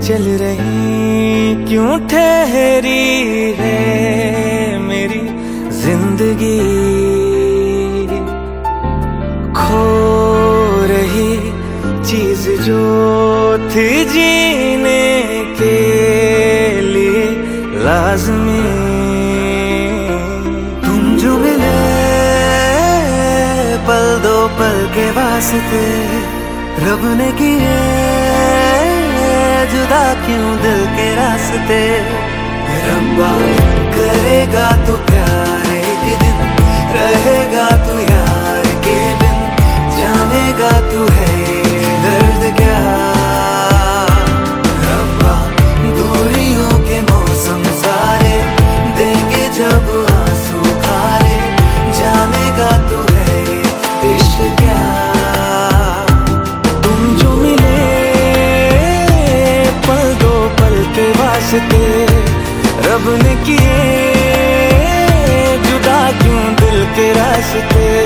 चल रही, क्यों ठहरी है मेरी ज़िंदगी? खो रही चीज़ जो थी जीने के लिए लाजमी। तुम जो मिले पल दो पल के वास्ते, रब ने किए क्यों दिल के रास्ते? रंबा करेगा तो किए जुदा क्यों दिल के रास्ते?